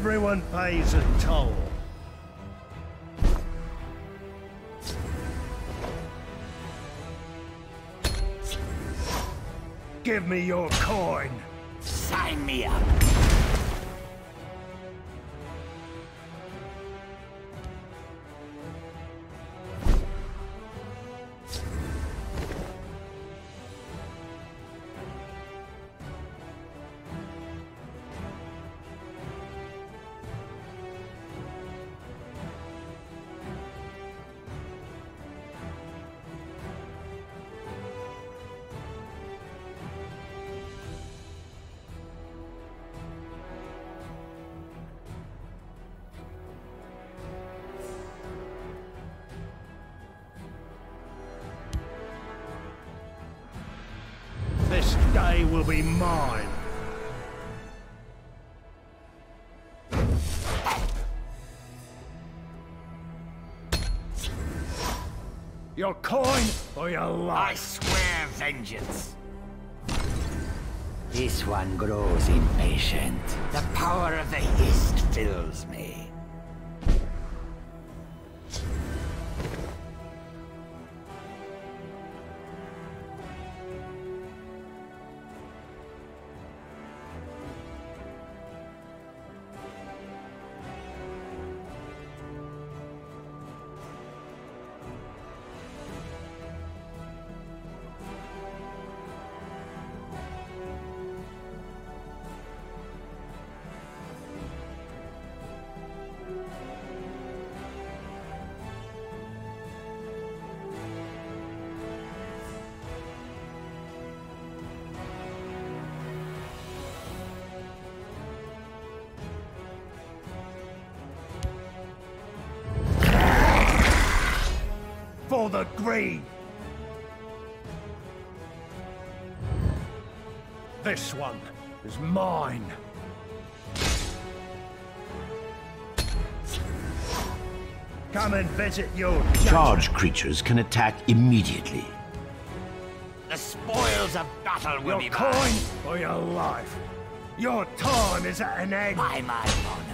Everyone pays a toll. Give me your coin. Sign me up. Day will be mine. Your coin or your life? I swear vengeance. This one grows impatient. The power of the Hist fills me. For the green. This one is mine. Come and visit your judge. Charged creatures can attack immediately. The spoils of battle will Your be coin mine. or your life. Your time is at an end. By my honor.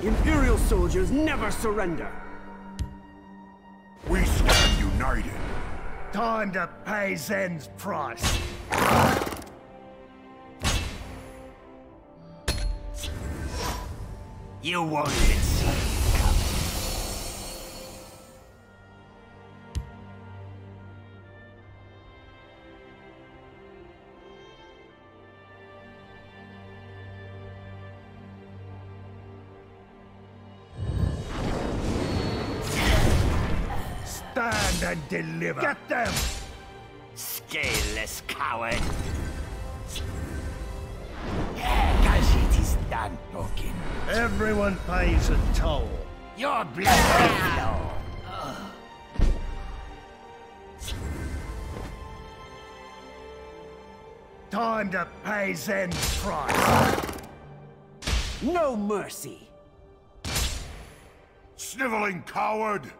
Imperial soldiers never surrender. We stand united. Time to pay Z'en's price. You won't even see Stand and deliver. Get them! Scaleless coward. Khajiit is done talking. Everyone pays a toll. Your blood will. Time to pay Z'en's price. No mercy. Sniveling coward!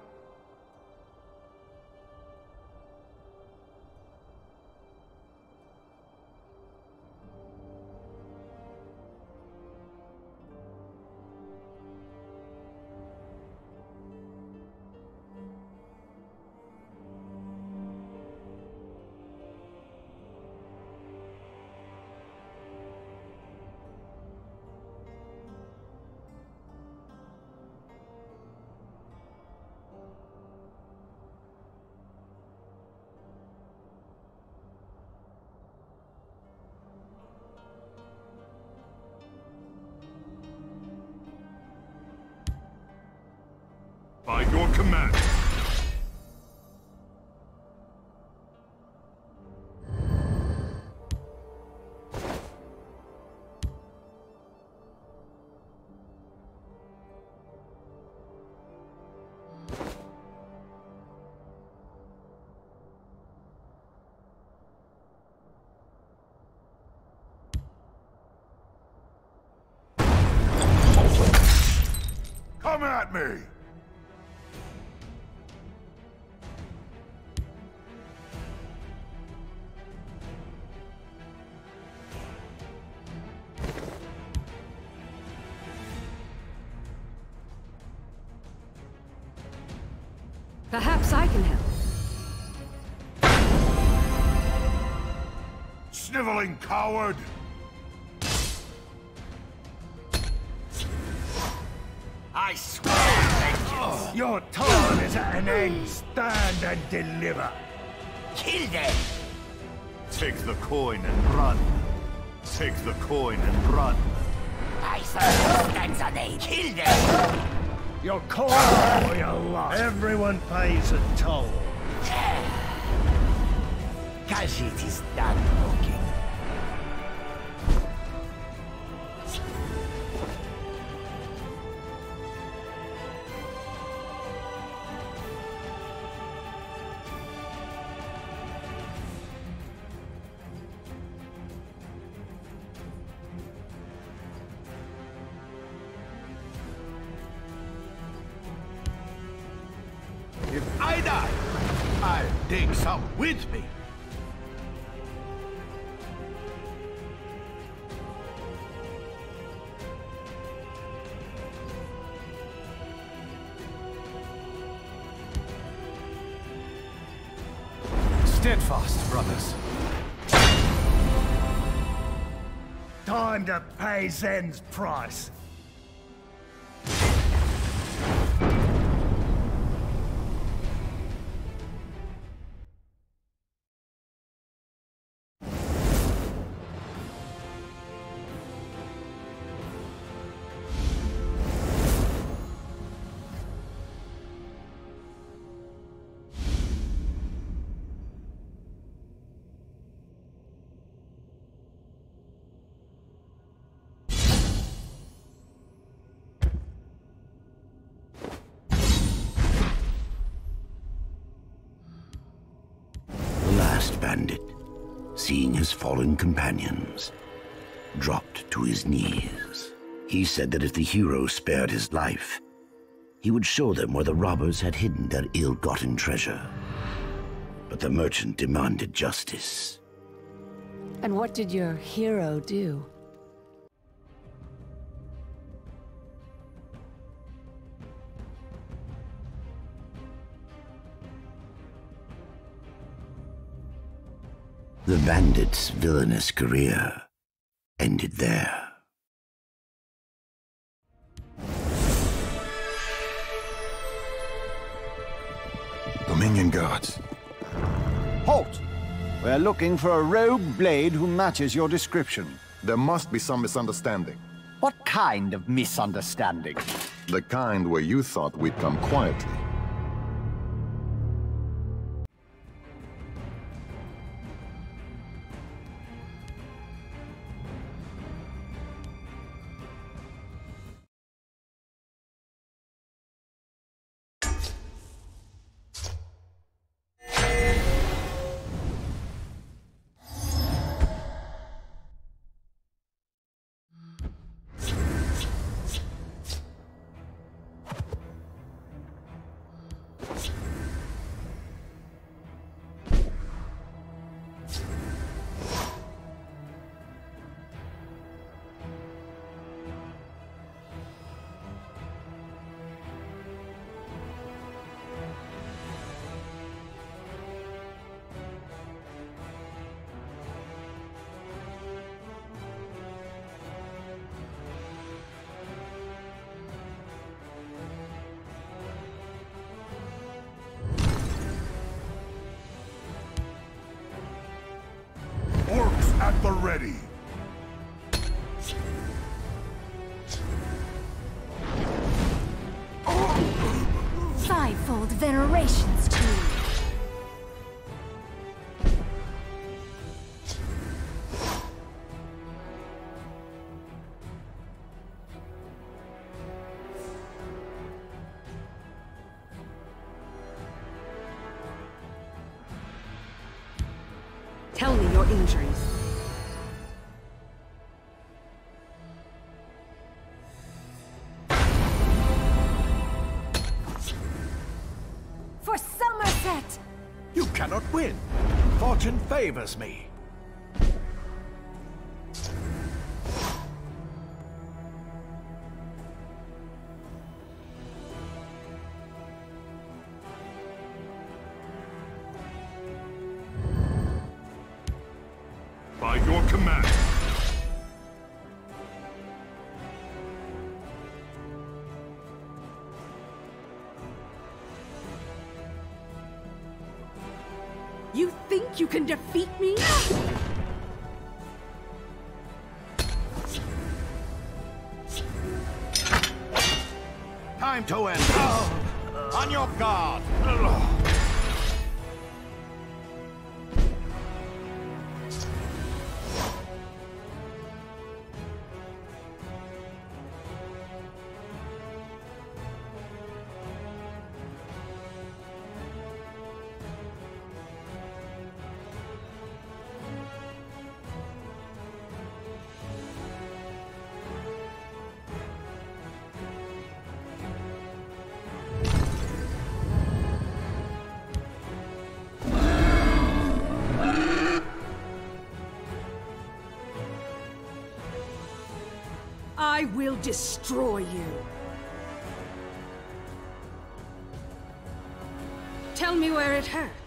By your command. Come at me! Perhaps I can help. Sniveling coward! I swear vengeance. Your time is at an end. Stand and deliver. Kill them. Take the coin and run. Take the coin and run. I saw stands on kill them. Your coin or your loss. Everyone pays a toll. Khajiit is done looking. I'll take some with me. Steadfast, brothers. Time to pay Z'en's price. Bandit, seeing his fallen companions, dropped to his knees. He said that if the hero spared his life, he would show them where the robbers had hidden their ill-gotten treasure. But the merchant demanded justice. And what did your hero do? The bandit's villainous career ended there. Dominion guards. Halt! We're looking for a rogue blade who matches your description. There must be some misunderstanding. What kind of misunderstanding? The kind where you thought we'd come quietly. ready. Fivefold venerations to you. Tell me your injury. Cannot win. Fortune favors me. By your command. To end. On your guard. Will destroy you. Tell me where it hurts.